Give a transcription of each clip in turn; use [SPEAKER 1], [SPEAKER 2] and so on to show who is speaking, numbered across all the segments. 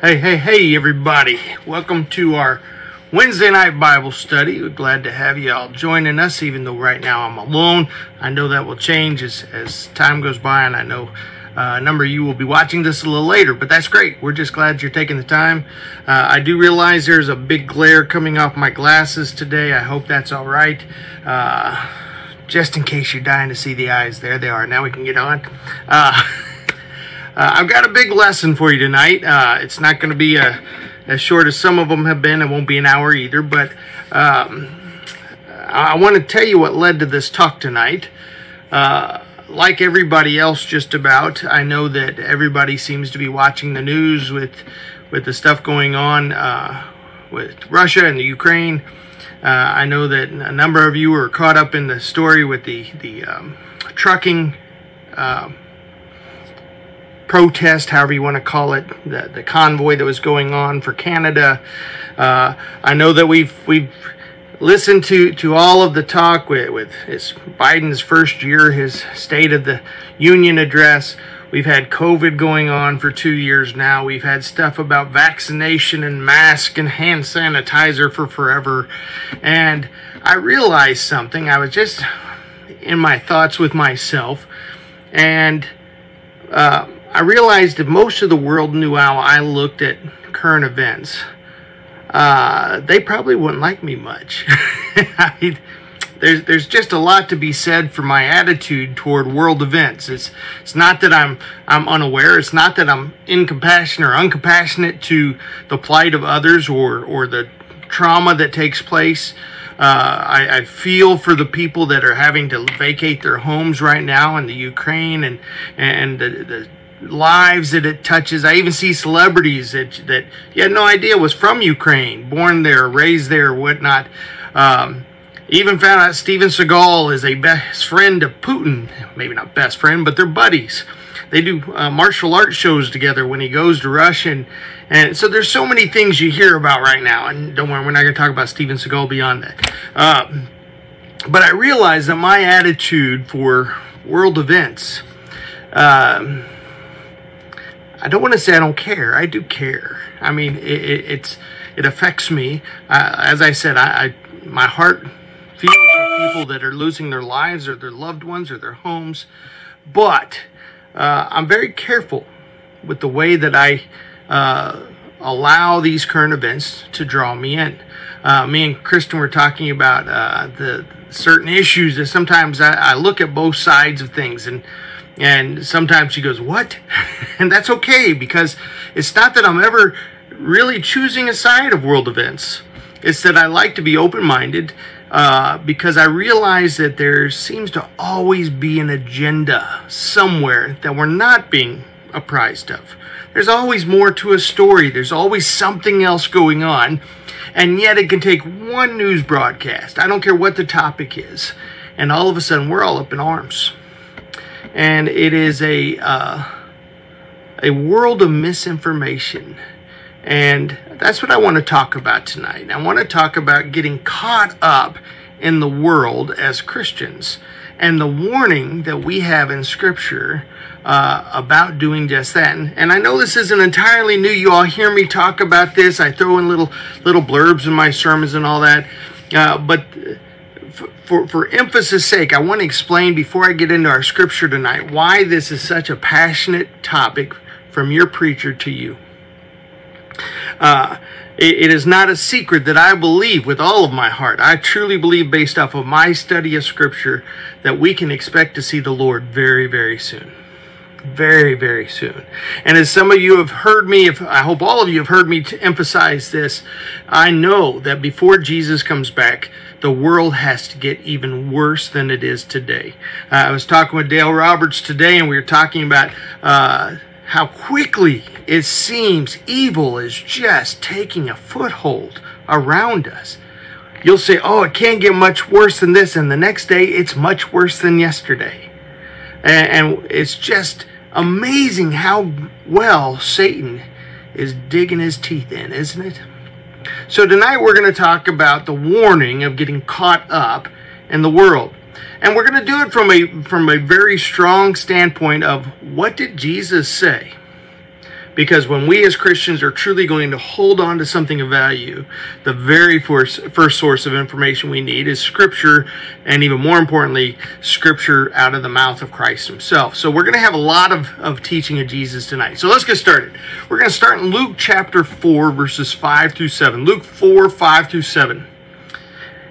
[SPEAKER 1] Hey, hey, hey, everybody. Welcome to our Wednesday night Bible study. We're glad to have you all joining us, even though right now I'm alone. I know that will change as, as time goes by, and I know uh, a number of you will be watching this a little later, but that's great. We're just glad you're taking the time. Uh, I do realize there's a big glare coming off my glasses today. I hope that's all right. Uh, just in case you're dying to see the eyes, there they are. Now we can get on. Uh, uh, I've got a big lesson for you tonight. Uh, it's not going to be a, as short as some of them have been. It won't be an hour either, but um, I want to tell you what led to this talk tonight. Uh, like everybody else, just about, I know that everybody seems to be watching the news with with the stuff going on uh, with Russia and the Ukraine. Uh, I know that a number of you are caught up in the story with the the um, trucking uh, protest, however you want to call it, the, the convoy that was going on for Canada. Uh, I know that we've we've listened to, to all of the talk with, with his Biden's first year, his State of the Union address. We've had COVID going on for two years now. We've had stuff about vaccination and mask and hand sanitizer for forever. And I realized something. I was just in my thoughts with myself. And uh, I realized that most of the world knew how I looked at current events. Uh, they probably wouldn't like me much. I there's there's just a lot to be said for my attitude toward world events. It's it's not that I'm I'm unaware. It's not that I'm incompassionate or uncompassionate to the plight of others or or the trauma that takes place. Uh, I, I, feel for the people that are having to vacate their homes right now in the Ukraine and and the, the lives that it touches. I even see celebrities that that you had no idea was from Ukraine, born there, raised there, whatnot. Um, even found out Steven Seagal is a best friend of Putin. Maybe not best friend, but they're buddies. They do uh, martial arts shows together when he goes to Russia, and, and so there's so many things you hear about right now. And don't worry, we're not going to talk about Steven Seagal beyond that. Uh, but I realize that my attitude for world events. Uh, I don't want to say I don't care. I do care. I mean, it, it it's it affects me. Uh, as I said, I, I, my heart feels for people that are losing their lives or their loved ones or their homes, but uh, I'm very careful with the way that I uh, allow these current events to draw me in. Uh, me and Kristen were talking about uh, the certain issues that sometimes I, I look at both sides of things and and sometimes she goes, What? and that's okay because it's not that I'm ever really choosing a side of world events. It's that I like to be open minded uh, because I realize that there seems to always be an agenda somewhere that we're not being apprised of. There's always more to a story, there's always something else going on, and yet it can take one news broadcast. I don't care what the topic is, and all of a sudden we're all up in arms and it is a uh, a world of misinformation. And that's what I want to talk about tonight. I want to talk about getting caught up in the world as Christians and the warning that we have in Scripture uh, about doing just that. And, and, I know this isn't entirely new. You all hear me talk about this. I throw in little little blurbs in my sermons and all that. Uh, but for, for emphasis sake, I want to explain before I get into our scripture tonight why this is such a passionate topic from your preacher to you. Uh, it, it is not a secret that I believe with all of my heart, I truly believe, based off of my study of scripture, that we can expect to see the Lord very, very soon very, very soon. And as some of you have heard me, if I hope all of you have heard me to emphasize this, I know that before Jesus comes back, the world has to get even worse than it is today. Uh, I was talking with Dale Roberts today, and we were talking about uh, how quickly it seems evil is just taking a foothold around us. You'll say, oh, it can't get much worse than this, and the next day it's much worse than yesterday. And, and it's just amazing how well Satan is digging his teeth in, isn't it? So tonight we're going to talk about the warning of getting caught up in the world. And we're going to do it from a from a very strong standpoint of what did Jesus say? Because when we as Christians are truly going to hold on to something of value, the very first, first source of information we need is Scripture, and even more importantly, Scripture out of the mouth of Christ Himself. So we're going to have a lot of, of teaching of Jesus tonight. So let's get started. We're going to start in Luke chapter 4, verses 5 through 7. Luke 4, 5 through 7.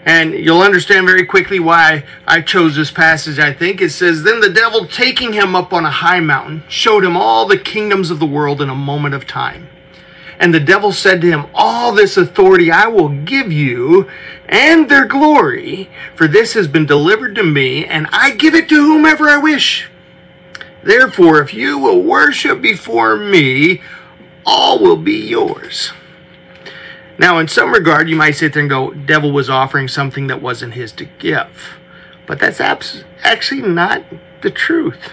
[SPEAKER 1] And you'll understand very quickly why I chose this passage, I think. It says, Then the devil, taking him up on a high mountain, showed him all the kingdoms of the world in a moment of time. And the devil said to him, All this authority I will give you, and their glory, for this has been delivered to me, and I give it to whomever I wish. Therefore, if you will worship before me, all will be yours. Now, in some regard, you might sit there and go, devil was offering something that wasn't his to give. But that's actually not the truth.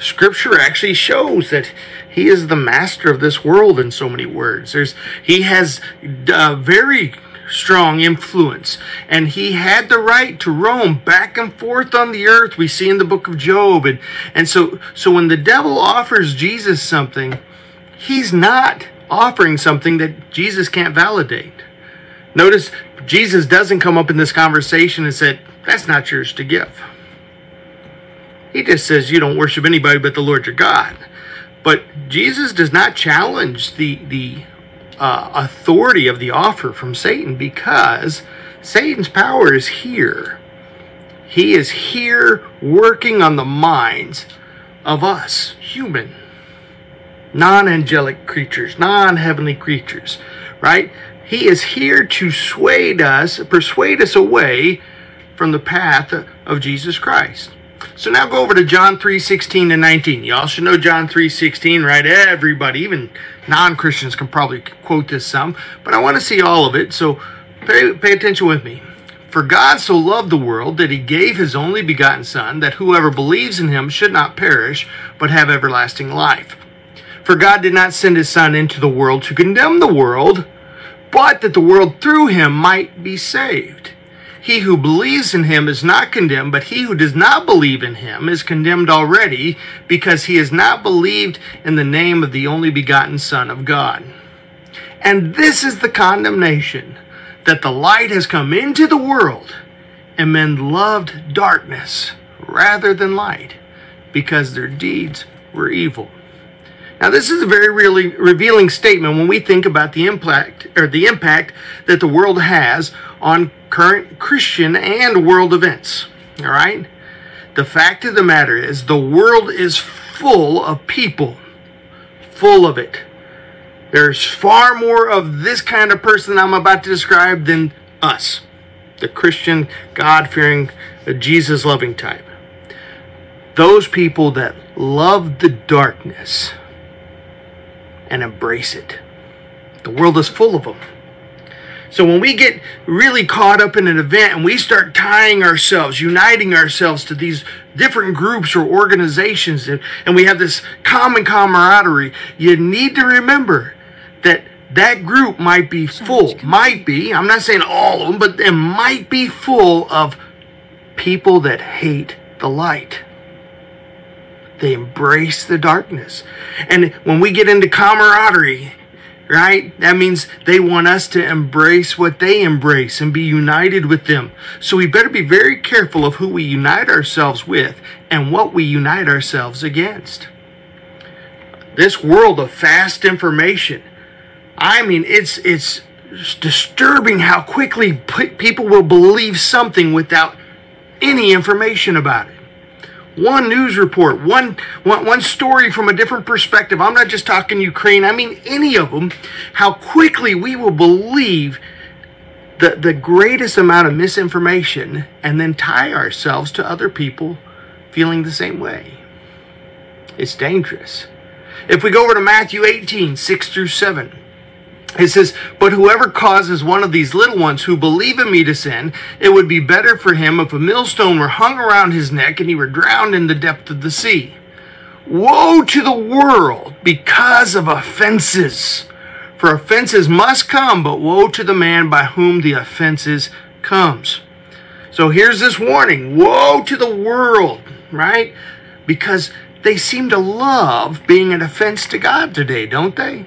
[SPEAKER 1] Scripture actually shows that he is the master of this world in so many words. There's he has uh, very strong influence and he had the right to roam back and forth on the earth we see in the book of job and and so so when the devil offers jesus something he's not offering something that Jesus can't validate. Notice Jesus doesn't come up in this conversation and said, That's not yours to give. He just says, You don't worship anybody but the Lord your God. But Jesus does not challenge the, the uh, authority of the offer from Satan because Satan's power is here. He is here working on the minds of us, human non angelic creatures, non heavenly creatures, right? He is here to sway us, persuade us away from the path of Jesus Christ. So now go over to John 3 16 to 19. Y'all should know John 3 16, right? Everybody, even non Christians, can probably quote this some, but I want to see all of it. So pay, pay attention with me. For God so loved the world that he gave his only begotten Son, that whoever believes in him should not perish, but have everlasting life. For God did not send his Son into the world to condemn the world, but that the world through him might be saved. He who believes in him is not condemned, but he who does not believe in him is condemned already, because he has not believed in the name of the only begotten Son of God. And this is the condemnation that the light has come into the world, and men loved darkness rather than light, because their deeds were evil. Now, this is a very really revealing statement when we think about the impact or the impact that the world has on current Christian and world events. All right? The fact of the matter is the world is full of people. Full of it. There's far more of this kind of person I'm about to describe than us. The Christian, God-fearing, uh, Jesus-loving type. Those people that love the darkness and embrace it. The world is full of them. So when we get really caught up in an event and we start tying ourselves, uniting ourselves to these different groups or organizations, and we have this common camaraderie, you need to remember that that group might be full, might be, I'm not saying all of them, but it might be full of people that hate the light. They embrace the darkness. And when we get into camaraderie, right, that means they want us to embrace what they embrace and be united with them. So we better be very careful of who we unite ourselves with and what we unite ourselves against. This world of fast information, I mean, it's it's disturbing how quickly people will believe something without any information about it one news report, one, one, one story from a different perspective. I'm not just talking Ukraine, I mean any of them, how quickly we will believe the, the greatest amount of misinformation and then tie ourselves to other people feeling the same way. It's dangerous. If we go over to Matthew 18, 6 through 7, it says, But whoever causes one of these little ones who believe in me to sin, it would be better for him if a millstone were hung around his neck and he were drowned in the depth of the sea. Woe to the world because of offenses! For offenses must come, but woe to the man by whom the offenses comes. So here's this warning. Woe to the world, right? Because they seem to love being an offense to God today, don't they?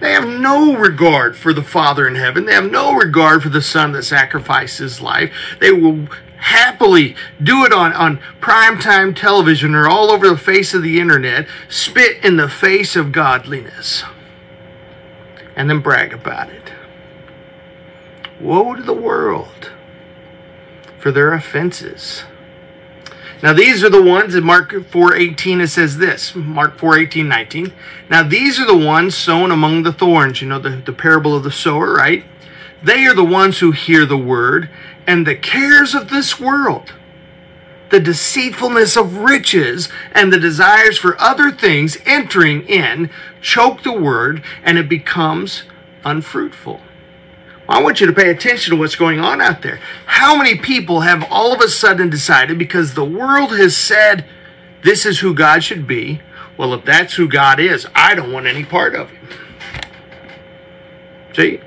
[SPEAKER 1] They have no regard for the Father in heaven. They have no regard for the Son that sacrificed his life. They will happily do it on, on primetime television or all over the face of the internet, spit in the face of godliness, and then brag about it. Woe to the world for their offenses. Now these are the ones in Mark 4:18 it says this, Mark 4:18 19. Now these are the ones sown among the thorns, you know the, the parable of the sower, right? They are the ones who hear the word and the cares of this world, the deceitfulness of riches and the desires for other things entering in choke the word and it becomes unfruitful. I want you to pay attention to what's going on out there. How many people have all of a sudden decided because the world has said this is who God should be? Well, if that's who God is, I don't want any part of him. See?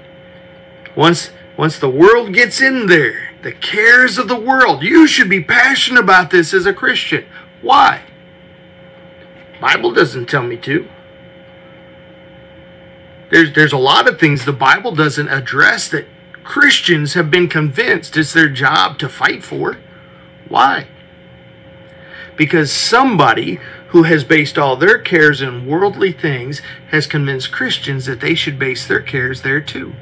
[SPEAKER 1] Once once the world gets in there, the cares of the world, you should be passionate about this as a Christian. Why? Bible doesn't tell me to. There's, there's a lot of things the Bible doesn't address that Christians have been convinced it's their job to fight for. Why? Because somebody who has based all their cares in worldly things has convinced Christians that they should base their cares there too.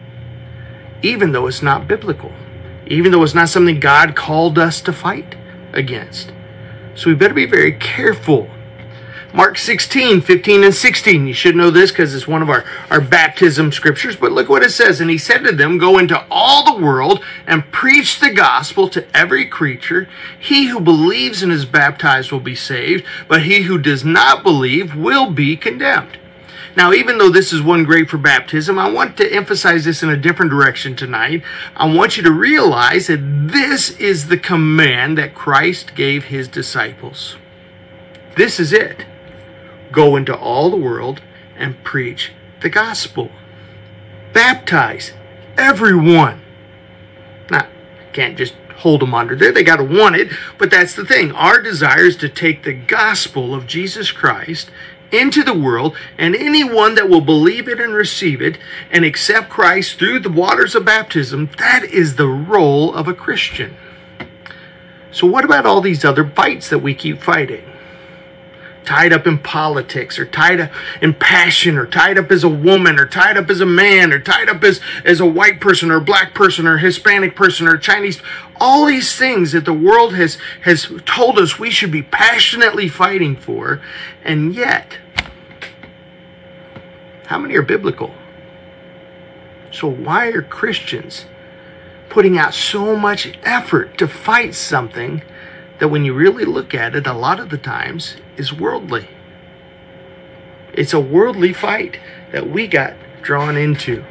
[SPEAKER 1] Even though it's not biblical. Even though it's not something God called us to fight against. So we better be very careful Mark 16, 15, and 16. You should know this because it's one of our, our baptism scriptures. But look what it says. And he said to them, Go into all the world and preach the gospel to every creature. He who believes and is baptized will be saved, but he who does not believe will be condemned. Now, even though this is one great for baptism, I want to emphasize this in a different direction tonight. I want you to realize that this is the command that Christ gave his disciples. This is it. Go into all the world and preach the gospel. Baptize everyone. Now, can't just hold them under there. They got to want it. But that's the thing. Our desire is to take the gospel of Jesus Christ into the world, and anyone that will believe it and receive it and accept Christ through the waters of baptism, that is the role of a Christian. So, what about all these other fights that we keep fighting? Tied up in politics or tied up in passion or tied up as a woman or tied up as a man or tied up as, as a white person or a black person or Hispanic person or Chinese. All these things that the world has, has told us we should be passionately fighting for. And yet, how many are biblical? So why are Christians putting out so much effort to fight something that when you really look at it, a lot of the times is worldly. It's a worldly fight that we got drawn into.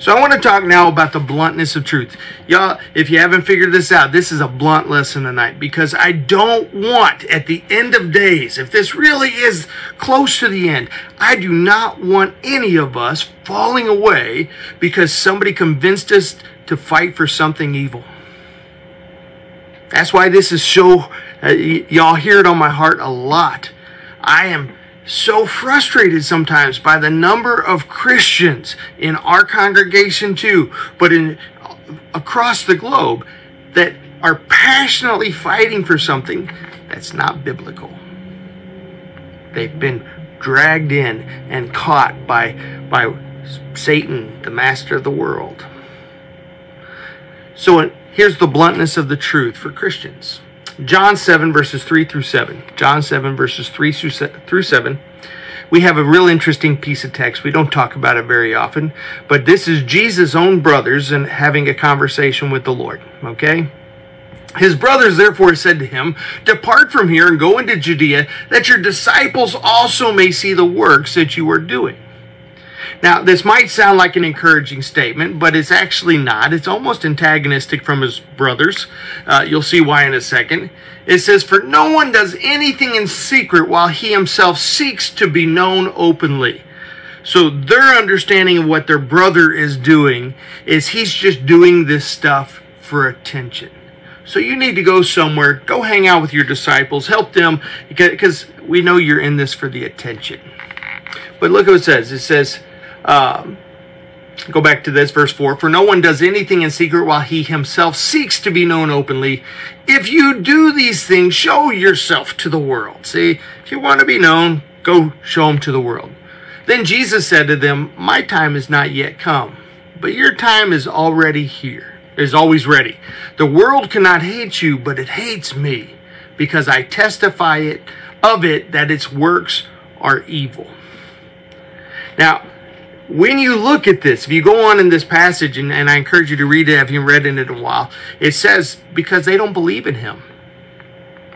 [SPEAKER 1] So I want to talk now about the bluntness of truth. Y'all, if you haven't figured this out, this is a blunt lesson tonight because I don't want at the end of days, if this really is close to the end, I do not want any of us falling away because somebody convinced us to fight for something evil. That's why this is so, Uh, y'all hear it on my heart a lot. I am so frustrated sometimes by the number of Christians in our congregation too, but in across the globe that are passionately fighting for something that's not biblical. They've been dragged in and caught by by Satan, the master of the world. So uh, Here's the bluntness of the truth for Christians. John 7, verses 3 through 7. John 7, verses 3 through 7. We have a real interesting piece of text. We don't talk about it very often, but this is Jesus' own brothers and having a conversation with the Lord. Okay? His brothers therefore said to him, Depart from here and go into Judea, that your disciples also may see the works that you are doing. Now, this might sound like an encouraging statement, but it's actually not. It's almost antagonistic from his brothers. Uh, you'll see why in a second. It says, For no one does anything in secret while he himself seeks to be known openly. So their understanding of what their brother is doing is he's just doing this stuff for attention. So you need to go somewhere, go hang out with your disciples, help them, because we know you're in this for the attention. But look what it says. It says, um, go back to this, verse 4 For no one does anything in secret while he himself seeks to be known openly. If you do these things, show yourself to the world. See, if you want to be known, go show them to the world. Then Jesus said to them, My time is not yet come, but your time is already here is always ready. The world cannot hate you, but it hates me because I testify it of it that its works are evil. Now, when you look at this, if you go on in this passage, and, and I encourage you to read it if you haven't read it in a while, it says, because they don't believe in him.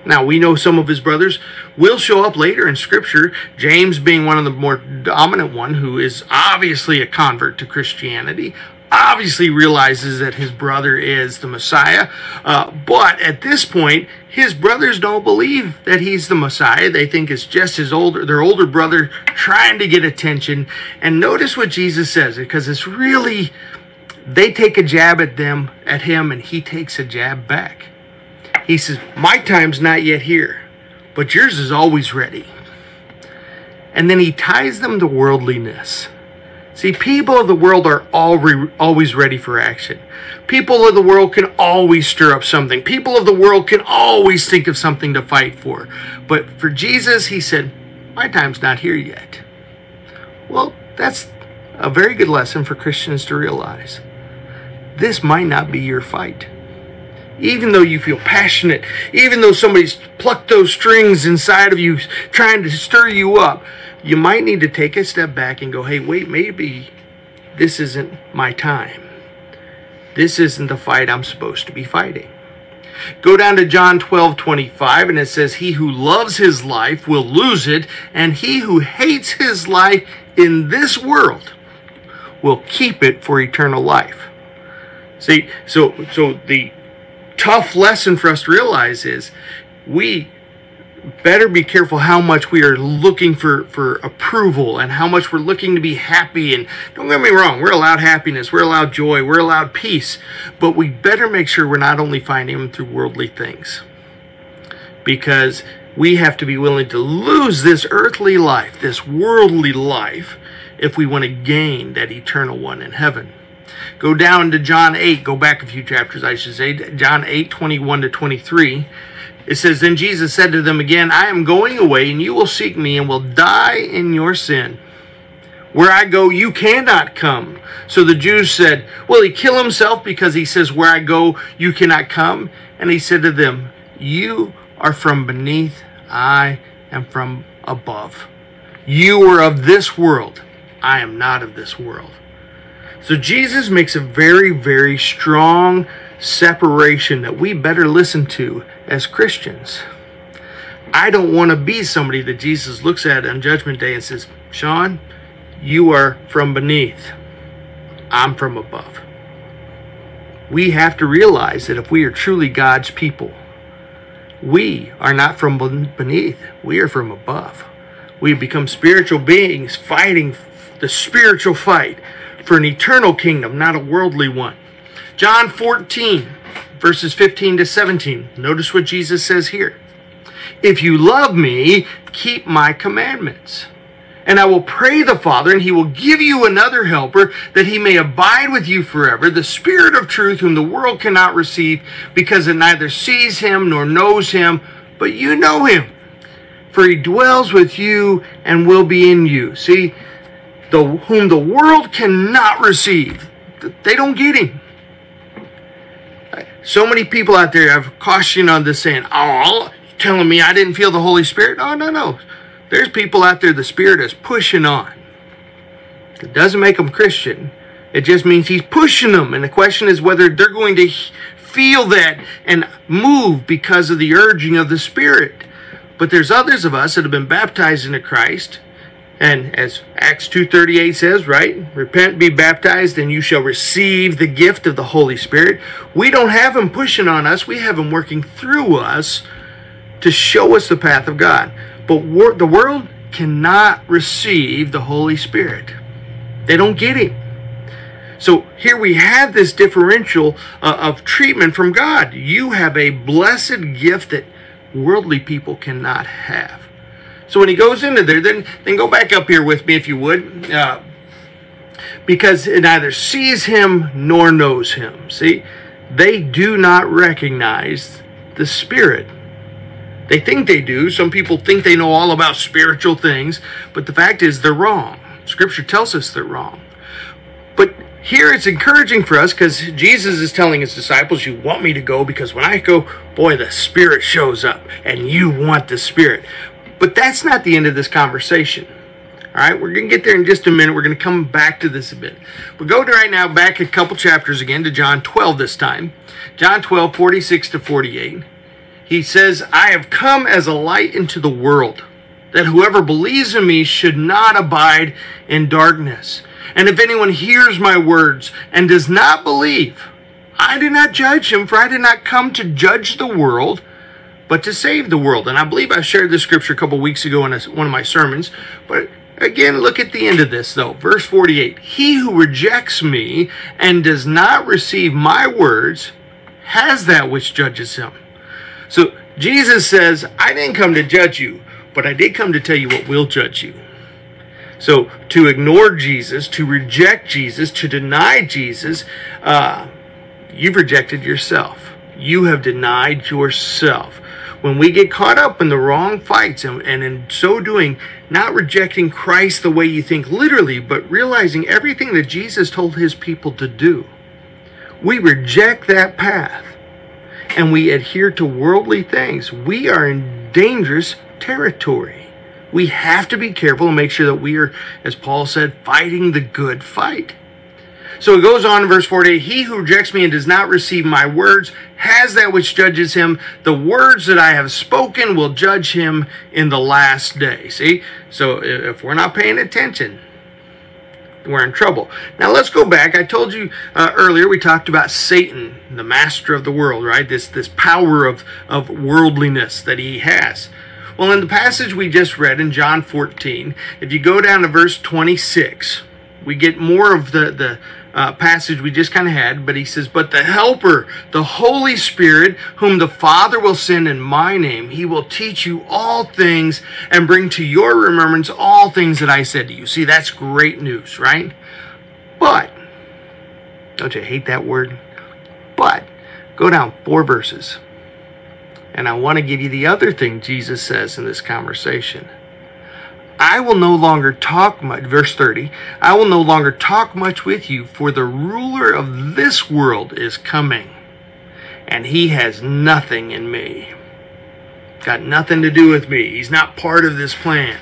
[SPEAKER 1] Now, we know some of his brothers will show up later in Scripture, James being one of the more dominant one, who is obviously a convert to Christianity, obviously realizes that his brother is the Messiah. Uh, but at this point, his brothers don't believe that he's the Messiah. They think it's just his older, their older brother trying to get attention. And notice what Jesus says, because it's really, they take a jab at them, at him, and he takes a jab back. He says, my time's not yet here, but yours is always ready. And then he ties them to worldliness. See, people of the world are always ready for action. People of the world can always stir up something. People of the world can always think of something to fight for. But for Jesus, he said, My time's not here yet. Well, that's a very good lesson for Christians to realize. This might not be your fight. Even though you feel passionate, even though somebody's plucked those strings inside of you trying to stir you up, you might need to take a step back and go, hey, wait, maybe this isn't my time. This isn't the fight I'm supposed to be fighting. Go down to John 12, 25, and it says, He who loves his life will lose it, and he who hates his life in this world will keep it for eternal life. See, so so the tough lesson for us to realize is we better be careful how much we are looking for, for approval and how much we're looking to be happy. And don't get me wrong, we're allowed happiness, we're allowed joy, we're allowed peace. But we better make sure we're not only finding them through worldly things. Because we have to be willing to lose this earthly life, this worldly life, if we want to gain that eternal one in heaven. Go down to John 8, go back a few chapters, I should say, John 8, 21 to 23. It says, Then Jesus said to them again, I am going away, and you will seek me, and will die in your sin. Where I go, you cannot come. So the Jews said, Will he kill himself because he says, Where I go, you cannot come? And he said to them, You are from beneath, I am from above. You are of this world, I am not of this world. So Jesus makes a very, very strong separation that we better listen to as Christians. I don't want to be somebody that Jesus looks at on Judgment Day and says, Shawn, you are from beneath. I'm from above. We have to realize that if we are truly God's people, we are not from beneath, we are from above. We become spiritual beings fighting the spiritual fight for an eternal kingdom, not a worldly one. John 14, verses 15 to 17. Notice what Jesus says here. If you love me, keep my commandments. And I will pray the Father, and he will give you another helper, that he may abide with you forever, the Spirit of truth, whom the world cannot receive, because it neither sees him nor knows him, but you know him. For he dwells with you and will be in you. See, the whom the world cannot receive. They don't get him. So many people out there have cautioned on this saying, oh, telling me I didn't feel the Holy Spirit. No, no, no. There's people out there the Spirit is pushing on. It doesn't make them Christian. It just means he's pushing them. And the question is whether they're going to feel that and move because of the urging of the Spirit. But there's others of us that have been baptized into Christ and as Acts 2.38 says, right? Repent, be baptized, and you shall receive the gift of the Holy Spirit. We don't have him pushing on us. We have him working through us to show us the path of God. But the world cannot receive the Holy Spirit. They don't get him. So here we have this differential uh, of treatment from God. You have a blessed gift that worldly people cannot have. So when he goes into there, then then go back up here with me if you would. Uh, because it neither sees him nor knows him. See, they do not recognize the Spirit. They think they do. Some people think they know all about spiritual things, but the fact is they're wrong. Scripture tells us they're wrong. But here it's encouraging for us because Jesus is telling his disciples, You want me to go because when I go, boy, the Spirit shows up and you want the Spirit. But that's not the end of this conversation. All right, we're going to get there in just a minute. We're going to come back to this a bit. We'll go to right now back a couple chapters again to John 12 this time. John 12, 46 to 48. He says, I have come as a light into the world, that whoever believes in me should not abide in darkness. And if anyone hears my words and does not believe, I do not judge him, for I did not come to judge the world, but to save the world. And I believe I shared this scripture a couple weeks ago in one of my sermons, but Again, look at the end of this, though. Verse 48 He who rejects me and does not receive my words has that which judges him. So Jesus says, I didn't come to judge you, but I did come to tell you what will judge you. So to ignore Jesus, to reject Jesus, to deny Jesus, uh, you've rejected yourself. You have denied yourself when we get caught up in the wrong fights and, and in so doing, not rejecting Christ the way you think literally, but realizing everything that Jesus told his people to do, we reject that path and we adhere to worldly things. We are in dangerous territory. We have to be careful and make sure that we are, as Paul said, fighting the good fight. So it goes on in verse 48 He who rejects me and does not receive my words has that which judges him. The words that I have spoken will judge him in the last day. See? So if we're not paying attention, we're in trouble. Now let's go back. I told you uh, earlier we talked about Satan, the master of the world, right? This this power of of worldliness that he has. Well, in the passage we just read in John 14, if you go down to verse 26, we get more of the the uh, passage we just kind of had, but he says, But the Helper, the Holy Spirit, whom the Father will send in my name, he will teach you all things and bring to your remembrance all things that I said to you. See, that's great news, right? But, don't you hate that word? But, go down four verses. And I want to give you the other thing Jesus says in this conversation. I will no longer talk much, verse 30, I will no longer talk much with you, for the ruler of this world is coming, and he has nothing in me. Got nothing to do with me. He's not part of this plan.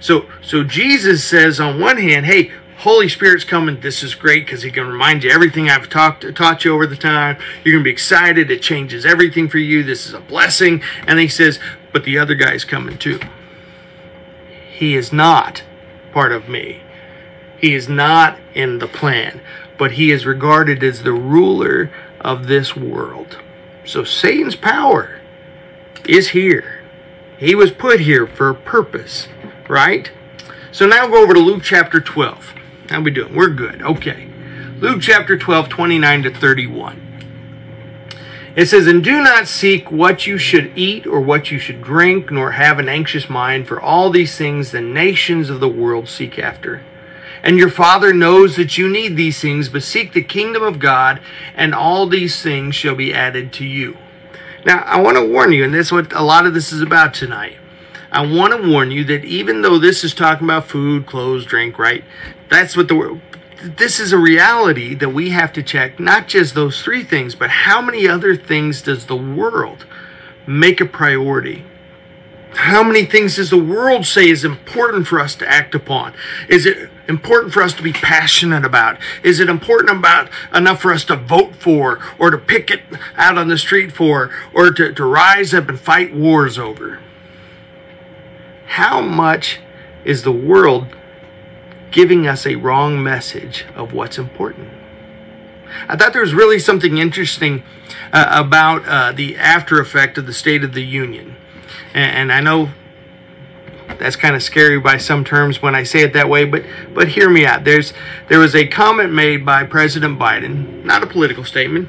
[SPEAKER 1] So, so Jesus says on one hand, hey, Holy Spirit's coming. This is great because he can remind you everything I've talked taught you over the time. You're gonna be excited. It changes everything for you. This is a blessing. And he says, but the other guy's coming too. He is not part of me. He is not in the plan, but he is regarded as the ruler of this world. So Satan's power is here. He was put here for a purpose, right? So now go over to Luke chapter 12. How we doing? We're good. Okay. Luke chapter 12, 29 to 31. It says, And do not seek what you should eat or what you should drink, nor have an anxious mind, for all these things the nations of the world seek after. And your Father knows that you need these things, but seek the kingdom of God, and all these things shall be added to you. Now, I want to warn you, and that's what a lot of this is about tonight. I want to warn you that even though this is talking about food, clothes, drink, right? That's what the this is a reality that we have to check not just those three things, but how many other things does the world make a priority? How many things does the world say is important for us to act upon? Is it important for us to be passionate about? Is it important about enough for us to vote for or to pick it out on the street for or to, to rise up and fight wars over? How much is the world giving us a wrong message of what's important. I thought there was really something interesting uh, about uh, the after effect of the State of the Union. And, and, I know that's kind of scary by some terms when I say it that way, but but hear me out. There's there was a comment made by President Biden, not a political statement,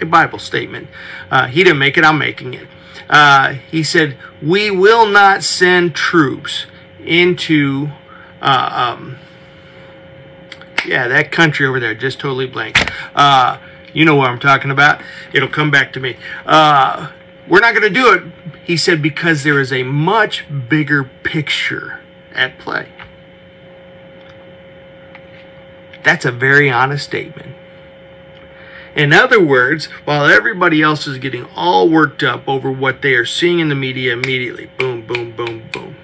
[SPEAKER 1] a Bible statement. Uh, he didn't make it. I'm making it. Uh, he said, "We will not send troops into." Uh, um, yeah, that country over there, just totally blank. Uh, you know what I'm talking about. It'll come back to me. Uh, we're not going to do it, he said, because there is a much bigger picture at play. That's a very honest statement. In other words, while everybody else is getting all worked up over what they are seeing in the media immediately, boom, boom, boom, boom,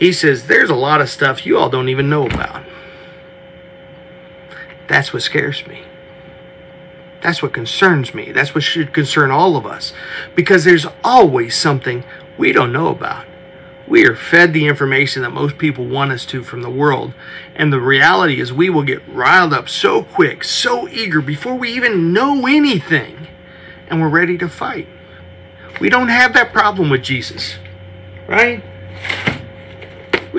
[SPEAKER 1] he says there's a lot of stuff you all don't even know about. That's what scares me. That's what concerns me. That's what should concern all of us. Because there's always something we don't know about. We are fed the information that most people want us to from the world. And the reality is, we will get riled up so quick, so eager, before we even know anything. And we're ready to fight. We don't have that problem with Jesus, right?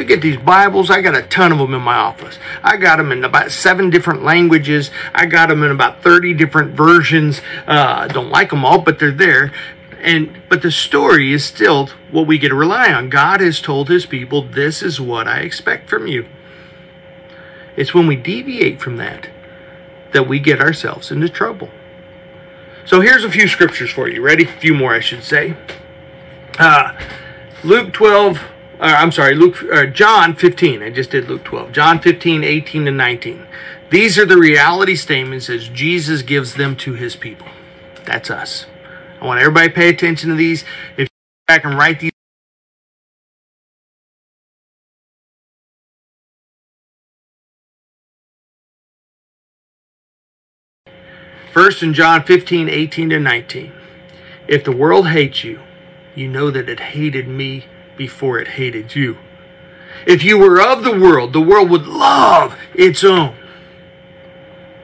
[SPEAKER 1] We get these Bibles. I got a ton of them in my office. I got them in about seven different languages. I got them in about 30 different versions. Uh, don't like them all, but they're there. And but the story is still what we get to rely on. God has told his people, this is what I expect from you. It's when we deviate from that that we get ourselves into trouble. So here's a few scriptures for you. Ready? A few more, I should say. Uh, Luke 12, uh, I'm sorry, Luke, uh, John 15. I just did Luke 12. John 15, 18 to 19. These are the reality statements as Jesus gives them to his people. That's us. I want everybody to pay attention to these. If you go back and write these. First in John 15, 18 to 19. If the world hates you, you know that it hated me before it hated you. If you were of the world, the world would love its own.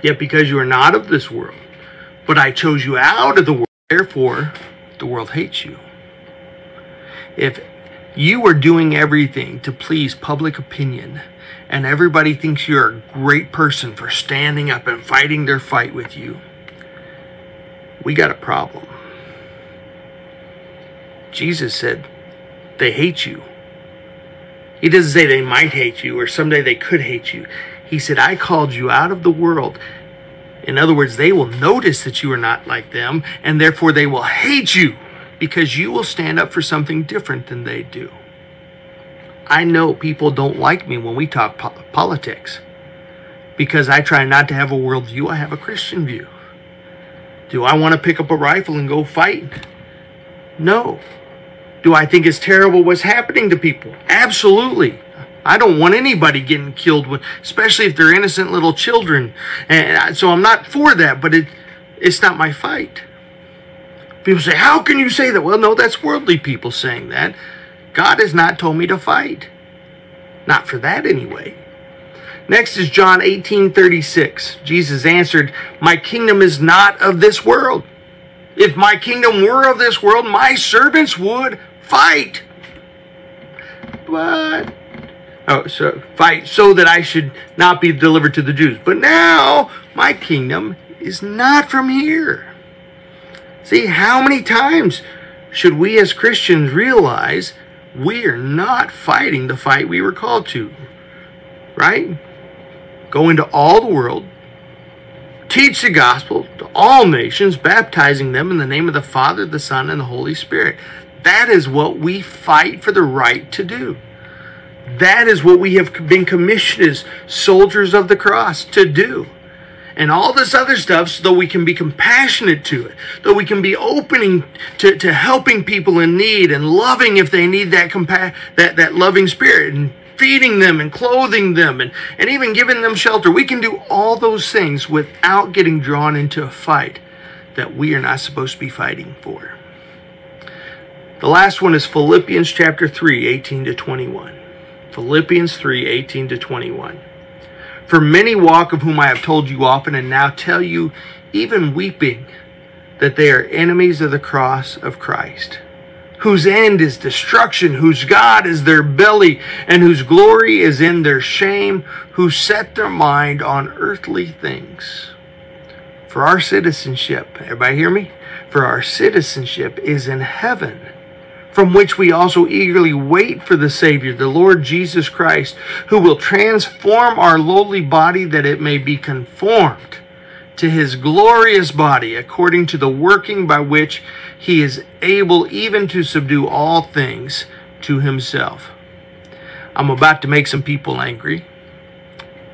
[SPEAKER 1] Yet because you are not of this world, but I chose you out of the world, therefore the world hates you. If you are doing everything to please public opinion, and everybody thinks you're a great person for standing up and fighting their fight with you, we got a problem. Jesus said, they hate you. He doesn't say they might hate you or someday they could hate you. He said, I called you out of the world. In other words, they will notice that you are not like them, and therefore they will hate you because you will stand up for something different than they do. I know people don't like me when we talk po- politics because I try not to have a worldview, I have a Christian view. Do I want to pick up a rifle and go fight? No. Do I think it's terrible what's happening to people? Absolutely. I don't want anybody getting killed, especially if they're innocent little children. And so I'm not for that, but it, it's not my fight. People say, How can you say that? Well, no, that's worldly people saying that. God has not told me to fight. Not for that, anyway. Next is John 18 36. Jesus answered, My kingdom is not of this world. If my kingdom were of this world, my servants would fight. But oh, so fight so that I should not be delivered to the Jews. But now my kingdom is not from here. See, how many times should we as Christians realize we are not fighting the fight we were called to? Right? Go into all the world, teach the gospel to all nations, baptizing them in the name of the Father, the Son, and the Holy Spirit. That is what we fight for the right to do. That is what we have been commissioned as soldiers of the cross to do. And all this other stuff, so we can be compassionate to it, that we can be opening to, to helping people in need and loving if they need that compa- that, that loving spirit and feeding them and clothing them and, and even giving them shelter. We can do all those things without getting drawn into a fight that we are not supposed to be fighting for. The last one is Philippians chapter 3, 18 to 21. Philippians 3, 18 to 21. For many walk of whom I have told you often and now tell you, even weeping, that they are enemies of the cross of Christ, whose end is destruction, whose God is their belly, and whose glory is in their shame, who set their mind on earthly things. For our citizenship, everybody hear me? For our citizenship is in heaven from which we also eagerly wait for the Savior, the Lord Jesus Christ, who will transform our lowly body that it may be conformed to his glorious body, according to the working by which he is able even to subdue all things to himself. I'm about to make some people angry,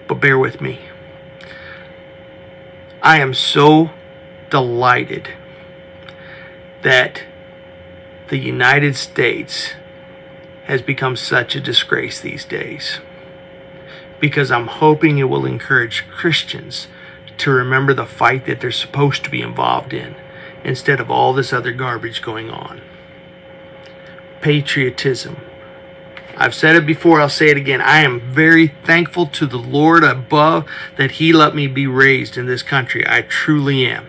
[SPEAKER 1] but bear with me. I am so delighted that the United States has become such a disgrace these days because I'm hoping it will encourage Christians to remember the fight that they're supposed to be involved in instead of all this other garbage going on. Patriotism. I've said it before, I'll say it again. I am very thankful to the Lord above that He let me be raised in this country. I truly am.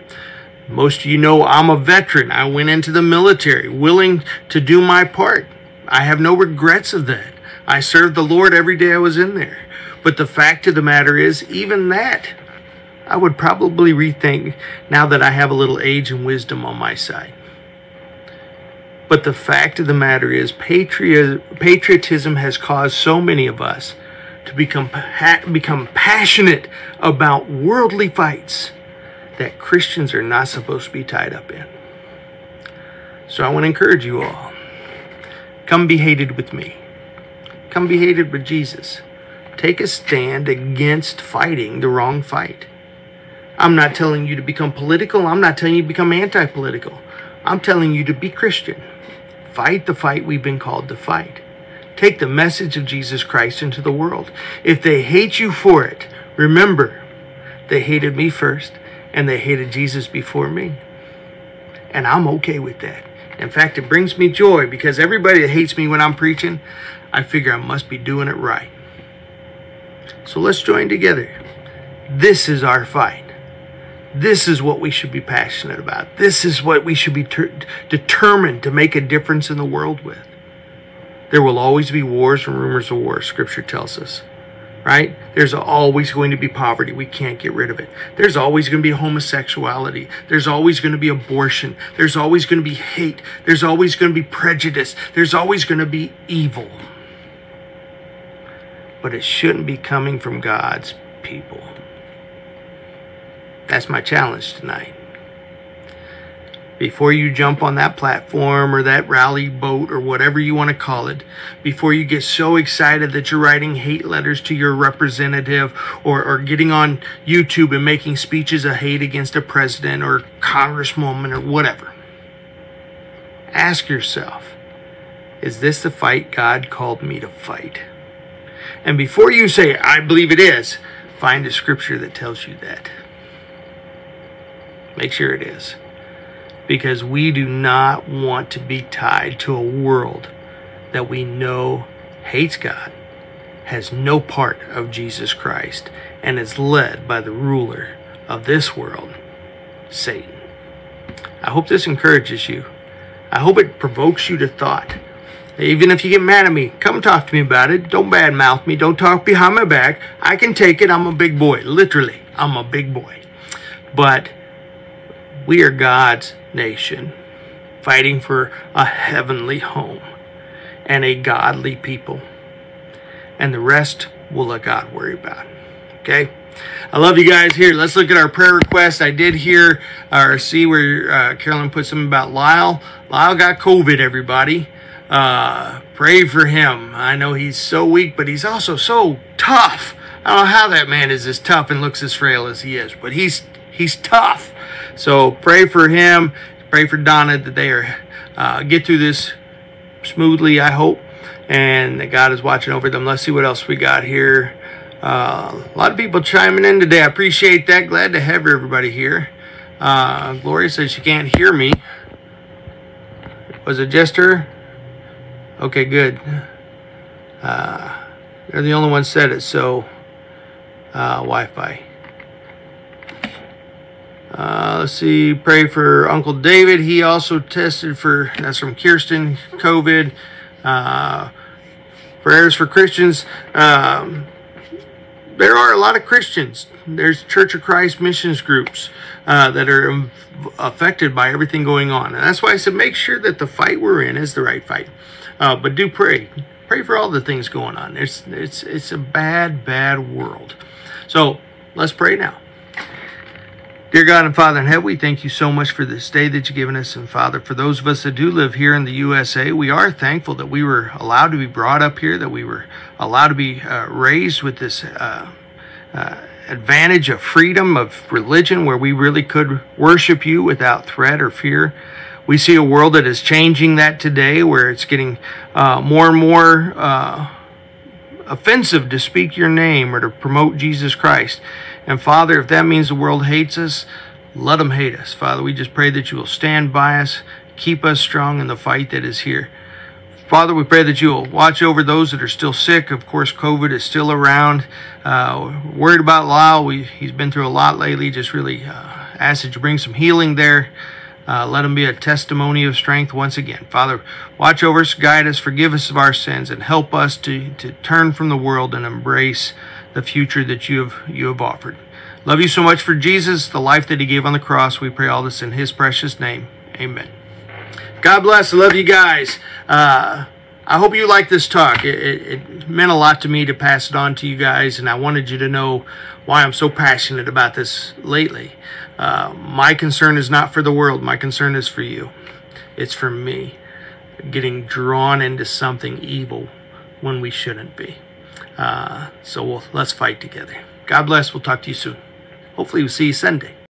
[SPEAKER 1] Most of you know I'm a veteran. I went into the military willing to do my part. I have no regrets of that. I served the Lord every day I was in there. But the fact of the matter is, even that, I would probably rethink now that I have a little age and wisdom on my side. But the fact of the matter is, patriotism has caused so many of us to become, become passionate about worldly fights that Christians are not supposed to be tied up in. So I want to encourage you all. Come be hated with me. Come be hated with Jesus. Take a stand against fighting the wrong fight. I'm not telling you to become political. I'm not telling you to become anti political. I'm telling you to be Christian. Fight the fight we've been called to fight. Take the message of Jesus Christ into the world. If they hate you for it, remember, they hated me first and they hated Jesus before me. And I'm okay with that. In fact, it brings me joy because everybody that hates me when I'm preaching, I figure I must be doing it right. So let's join together. This is our fight. This is what we should be passionate about. This is what we should be determined to make a difference in the world with. There will always be wars and rumors of war, Scripture tells us right? There's always going to be poverty. We can't get rid of it. There's always going to be homosexuality. There's always going to be abortion. There's always going to be hate. There's always going to be prejudice. There's always going to be evil. But it shouldn't be coming from God's people. That's my challenge tonight before you jump on that platform or that rally boat or whatever you want to call it, before you get so excited that you're writing hate letters to your representative or, or getting on YouTube and making speeches of hate against a president or congresswoman or whatever. Ask yourself, is this the fight God called me to fight? And before you say, I believe it is, find a scripture that tells you that. Make sure it is because we do not want to be tied to a world that we know hates God, has no part of Jesus Christ, and is led by the ruler of this world, Satan. I hope this encourages you. I hope it provokes you to thought. Even if you get mad at me, come talk to me about it. Don't badmouth me. Don't talk behind my back. I can take it. I'm a big boy. Literally, I'm a big boy. But we are God's nation, fighting for a heavenly home and a godly people. And the rest will let God worry about. Okay? I love you guys. Here, let's look at our prayer request. I did hear or see where uh, Carolyn put something about Lyle. Lyle got COVID, everybody. Uh, pray for him. I know he's so weak, but he's also so tough. I don't know how that man is as tough and looks as frail as he is, but he's he's tough. So pray for him. Pray for Donna that they are uh, get through this smoothly, I hope, and that God is watching over them. Let's see what else we got here. Uh, a lot of people chiming in today. I appreciate that. Glad to have everybody here. Uh, Gloria says she can't hear me. Was it just her? Okay, good. Uh, they're the only ones said it, so uh, Wi-Fi. Uh, let's see. Pray for Uncle David. He also tested for, that's from Kirsten, COVID. Uh, prayers for Christians. Um, there are a lot of Christians. There's Church of Christ missions groups uh, that are affected by everything going on. And that's why I said make sure that the fight we're in is the right fight. Uh, but do pray. Pray for all the things going on. It's, it's, it's a bad, bad world. So let's pray now. Dear God and Father in heaven, we thank you so much for this day that you've given us. And Father, for those of us that do live here in the USA, we are thankful that we were allowed to be brought up here, that we were allowed to be uh, raised with this uh, uh, advantage of freedom of religion where we really could worship you without threat or fear. We see a world that is changing that today where it's getting uh, more and more uh, offensive to speak your name or to promote Jesus Christ. And Father, if that means the world hates us, let them hate us. Father, we just pray that you will stand by us, keep us strong in the fight that is here. Father, we pray that you will watch over those that are still sick. Of course, COVID is still around. Uh, worried about Lyle. We, he's been through a lot lately. Just really uh, ask that you bring some healing there. Uh, let him be a testimony of strength once again. Father, watch over us, guide us, forgive us of our sins, and help us to, to turn from the world and embrace the future that you have you have offered. Love you so much for Jesus, the life that he gave on the cross. We pray all this in his precious name. Amen. God bless. I love you guys. Uh, I hope you like this talk. It, it, it, meant a lot to me to pass it on to you guys, and I wanted you to know why I'm so passionate about this lately. Uh, my concern is not for the world. My concern is for you. It's for me getting drawn into something evil when we shouldn't be. Uh, so we'll, let's fight together. God bless. We'll talk to you soon. Hopefully, we'll see you Sunday.